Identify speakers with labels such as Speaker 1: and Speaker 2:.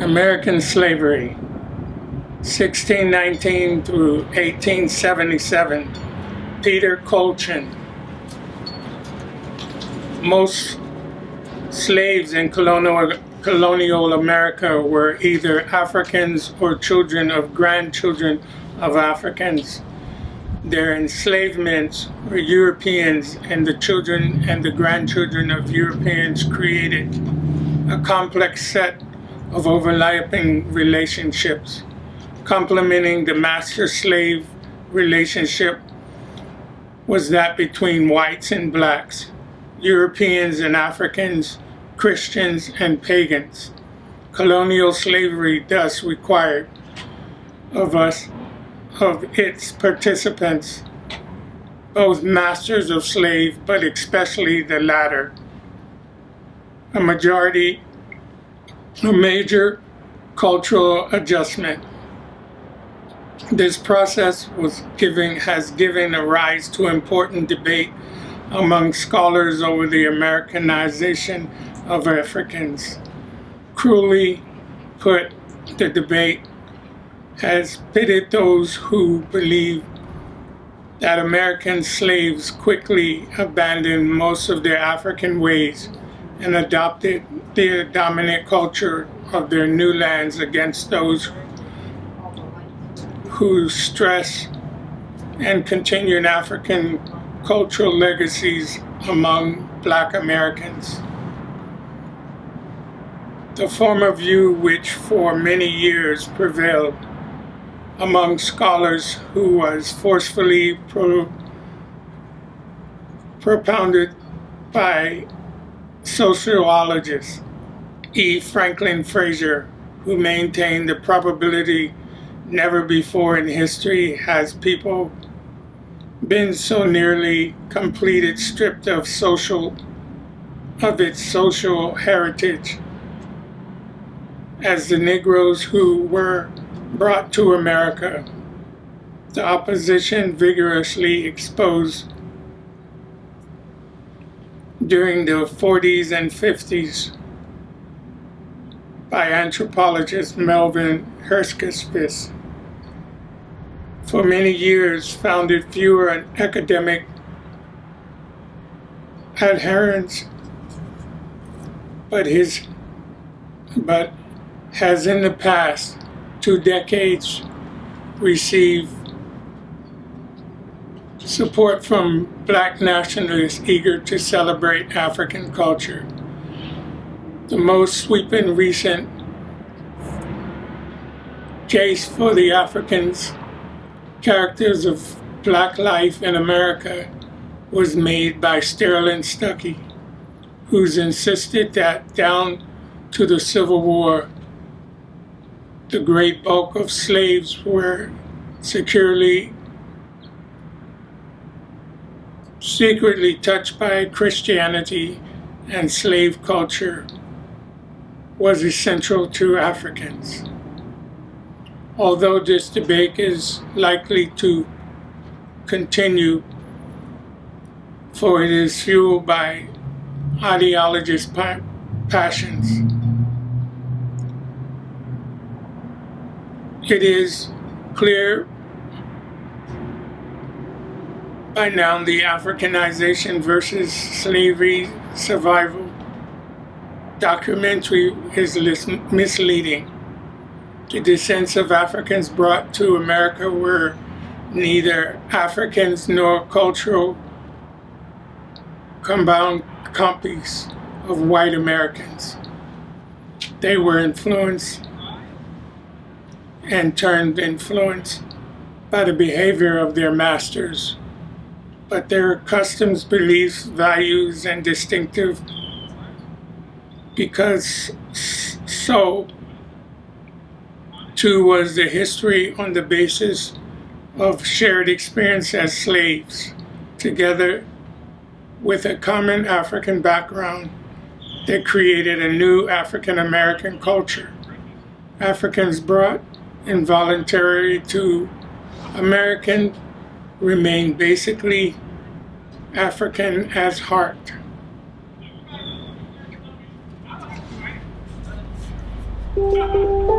Speaker 1: American slavery, 1619 through 1877. Peter Kolchin. Most slaves in colonial, colonial America were either Africans or children of grandchildren of Africans. Their enslavements were Europeans, and the children and the grandchildren of Europeans created a complex set of overlapping relationships, complementing the master-slave relationship was that between whites and blacks, Europeans and Africans, Christians and pagans. Colonial slavery thus required of us, of its participants, both masters of slave, but especially the latter, a majority a major cultural adjustment. This process was giving, has given a rise to important debate among scholars over the Americanization of Africans. Cruelly put, the debate has pitted those who believe that American slaves quickly abandoned most of their African ways and adopted the dominant culture of their new lands against those who stress and continued African cultural legacies among black Americans. The former view which for many years prevailed among scholars who was forcefully pro propounded by sociologist E. Franklin Frazier, who maintained the probability never before in history has people been so nearly completed stripped of social of its social heritage as the Negroes who were brought to America. The opposition vigorously exposed during the 40s and 50s by anthropologist Melvin Herskovits. For many years founded fewer academic adherents, but his but has in the past two decades received support from black nationalists eager to celebrate African culture. The most sweeping recent case for the Africans characters of black life in America was made by Sterling Stuckey, who's insisted that down to the Civil War, the great bulk of slaves were securely secretly touched by Christianity and slave culture was essential to Africans. Although this debate is likely to continue, for it is fueled by ideologist passions. It is clear by now the Africanization versus slavery survival documentary is misleading. The descents of Africans brought to America were neither Africans nor cultural compound copies of white Americans. They were influenced and turned influenced by the behavior of their masters but their customs, beliefs, values, and distinctive because so too was the history on the basis of shared experience as slaves, together with a common African background that created a new African American culture. Africans brought involuntarily to American remain basically African as heart.